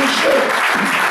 Dankeschön.